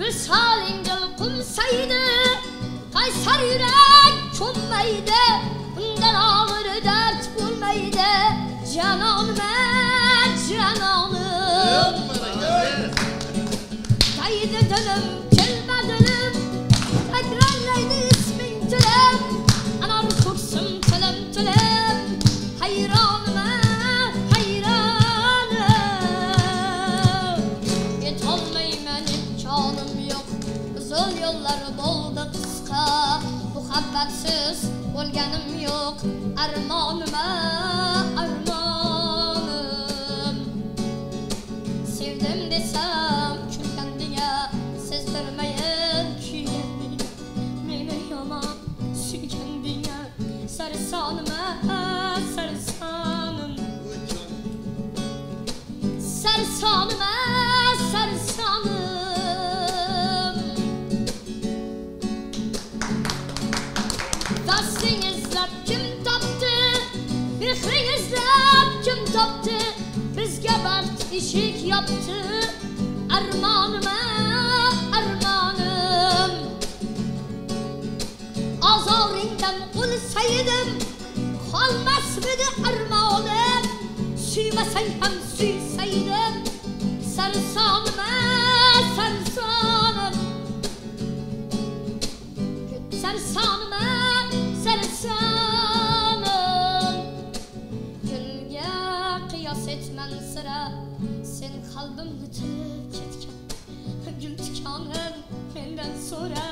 Mirsalingil qumsaydi Qaysar yürek cho'mmaydi Undan og'ir dard bo'lmaydi Janonima janonim Daydi dilim kelma dilim Takrorlaydi isming tilim Anar ko'ksim tilim tilim Uzun yo'llar bo'ldi qisqa Muhabbatsiz bo'lganim yo'q Armonima armonim Sevdim desem kulgandiga Sezdirmayin kuygandiga Meni yomon suygandiga sarsonim Sarsonima sarsonim Mehringizlab kim topdi Bizga baxt eshik yopdi Armonima armonim Azoringdan o'lsaydim Qolmasmidi armonim Suymasang ham suysaydim Sarsonima sarsonim chorar.